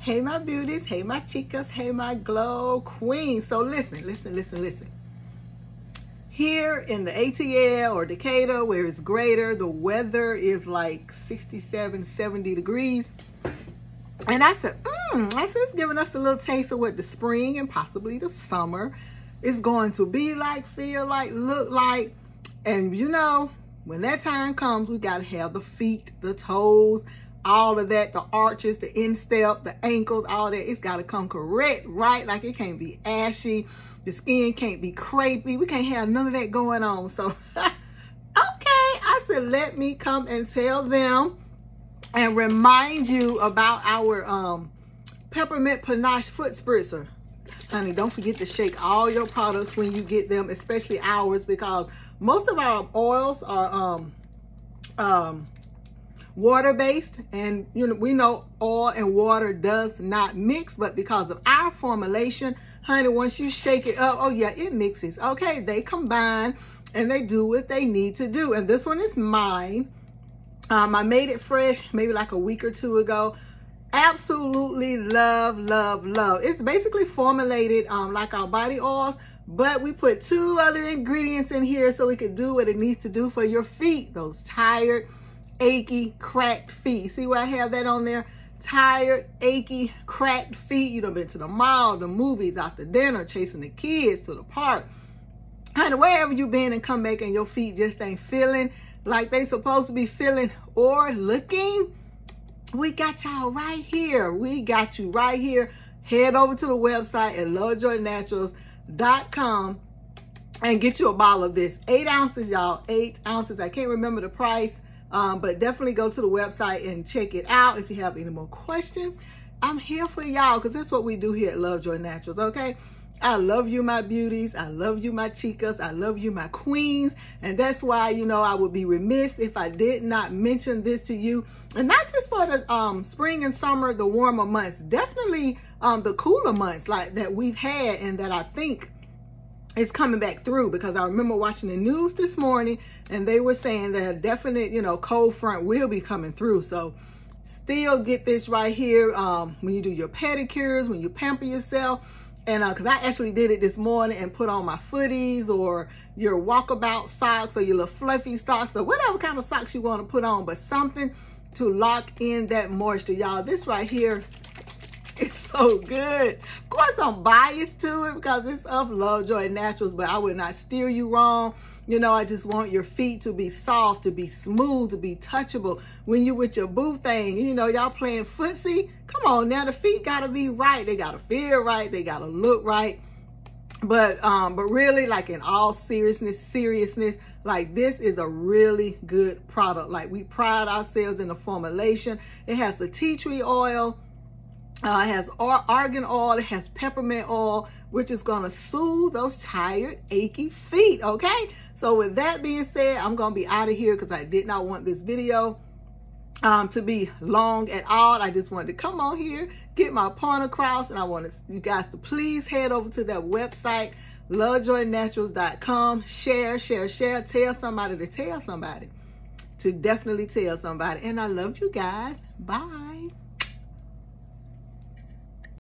Hey, my beauties. Hey, my chicas. Hey, my glow queens. So listen, listen, listen, listen. Here in the ATL or Decatur, where it's greater, the weather is like 67, 70 degrees. And I said, mm, I said, it's giving us a little taste of what the spring and possibly the summer is going to be like, feel like, look like. And you know, when that time comes, we got to have the feet, the toes, all of that, the arches, the instep, the ankles, all that. It's got to come correct, right? Like it can't be ashy. The skin can't be crepey. We can't have none of that going on. So, okay, I said, let me come and tell them and remind you about our um, peppermint panache foot spritzer. Honey, don't forget to shake all your products when you get them, especially ours, because most of our oils are um, um, water-based. And you know we know oil and water does not mix, but because of our formulation, honey, once you shake it up, oh yeah, it mixes. Okay, they combine and they do what they need to do. And this one is mine. Um, I made it fresh maybe like a week or two ago absolutely love, love, love. It's basically formulated um, like our body oils, but we put two other ingredients in here so we could do what it needs to do for your feet. Those tired, achy, cracked feet. See where I have that on there? Tired, achy, cracked feet. You done been to the mall, the movies, after dinner, chasing the kids to the park. Honey, wherever you been and come back and your feet just ain't feeling like they supposed to be feeling or looking we got y'all right here. We got you right here. Head over to the website at lovejoynaturals.com and get you a bottle of this. Eight ounces, y'all. Eight ounces. I can't remember the price, um, but definitely go to the website and check it out if you have any more questions. I'm here for y'all because that's what we do here at Lovejoy Naturals, okay? I love you, my beauties. I love you, my chicas. I love you, my queens. And that's why, you know, I would be remiss if I did not mention this to you. And not just for the um, spring and summer, the warmer months, definitely um, the cooler months like that we've had and that I think is coming back through because I remember watching the news this morning and they were saying that a definite, you know, cold front will be coming through. So still get this right here um, when you do your pedicures, when you pamper yourself and because uh, I actually did it this morning and put on my footies or your walkabout socks or your little fluffy socks or whatever kind of socks you want to put on, but something to lock in that moisture. Y'all, this right here is so good. Of course, I'm biased to it because it's of Lovejoy Naturals, but I would not steer you wrong. You know, I just want your feet to be soft, to be smooth, to be touchable. When you with your boo thing, you know, y'all playing footsie. Come on now, the feet gotta be right. They gotta feel right. They gotta look right. But um, but really, like in all seriousness, seriousness, like this is a really good product. Like we pride ourselves in the formulation. It has the tea tree oil. Uh, it has argan oil, it has peppermint oil, which is gonna soothe those tired, achy feet, okay? So with that being said, I'm going to be out of here because I did not want this video um, to be long at all. I just wanted to come on here, get my point across, and I want you guys to please head over to that website, lovejoynaturals.com. Share, share, share. Tell somebody to tell somebody. To definitely tell somebody. And I love you guys. Bye.